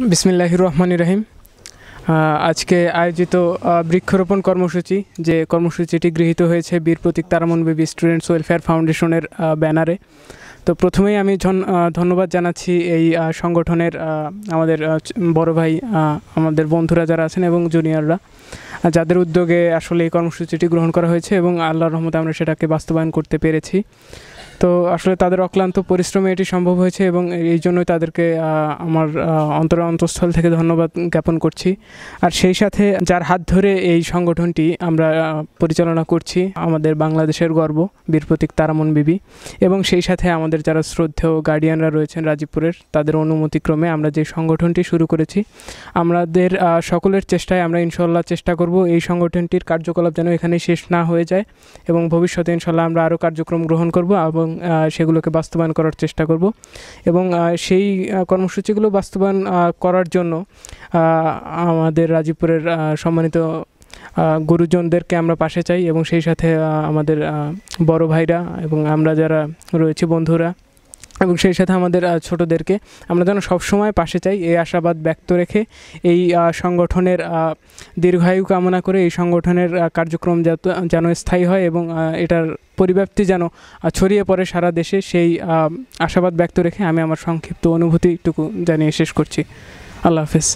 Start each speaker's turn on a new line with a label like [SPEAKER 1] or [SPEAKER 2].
[SPEAKER 1] বিসমিল্লাহ রহমান রাহিম। আজকে আয়োজিত বৃক্ষরোপণ কর্মসূচি, যে কর্মসূচিটি গৃহীত হয়েছে বীর প্রতীক তারামন বেবি স্টুডেন্টস ওয়েলফেয়ার ফাউন্ডেশনের ব্যানারে। তো প্রথমেই আমি ধন- ধন্যবাদ জানাচ্ছি এই সংগঠনের আমাদের বড় ভাই আমাদের বন্ধুরা যারা আছেন এবং জুনিয়ররা যাদের উদ্যোগে আসলে এই কর্মসূচিটি গ্রহণ করা হয়েছে এবং আল্লাহর রহমতে আমরা সেটাকে বাস্তবায়ন করতে পেরেছি। তো আসলে তাদের অক্লান্ত পরিশ্রমে এটি সম্ভব হয়েছে এবং এই জন্যই তাদেরকে আমার অন্তর অন্তঃস্থল থেকে ধন্যবাদ জ্ঞাপন করছি। আর সেই সাথে যার হাত ধরে এই সংগঠনটি আমরা পরিচালনা করছি, আমাদের বাংলাদেশের গর্ব, বীর প্রতীক তারামন বিবি। এবং সেই সাথে আমাদের যারা শ্রদ্ধেয় গার্ডিয়ানরা রয়েছেন রাজীবপুরের, তাদের অনুমতিক্রমে আমরা যে সংগঠনটি শুরু করেছি, আমাদের সকলের চেষ্টায় আমরা ইনশাল্লাহ চেষ্টা করব এই সংগঠনটির কার্যকলাপ যেন এখানে শেষ না হয়ে যায় এবং ভবিষ্যতে ইনশাল্লাহ আমরা আরও কার্যক্রম গ্রহণ করব এবং সেগুলোকে বাস্তবায়ন করার চেষ্টা করব। এবং সেই কর্মসূচিগুলো বাস্তবায়ন করার জন্য আমাদের রাজীবপুরের সম্মানিত গুরুজনদেরকে আমরা পাশে চাই এবং সেই সাথে আমাদের বড় ভাইরা এবং আমরা যারা রয়েছে বন্ধুরা এবং সেই সাথে আমাদের ছোটোদেরকে আমরা যেন সবসময় পাশে চাই, এই আশাবাদ ব্যক্ত রেখে এই সংগঠনের দীর্ঘায়ু কামনা করে এই সংগঠনের কার্যক্রম যেন স্থায়ী হয় এবং এটার পরিব্যাপ্তি যেন ছড়িয়ে পড়ে সারা দেশে, সেই আশাবাদ ব্যক্ত রেখে আমি আমার সংক্ষিপ্ত অনুভূতিটুকু জানিয়ে শেষ করছি। আল্লাহ হাফেজ।